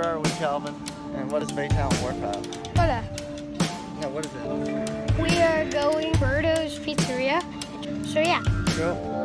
Where are we, Calvin. And what is Baytowne Wharf out? Hola. Yeah, what is it? We are going Birdo's Pizzeria. So yeah. Cool.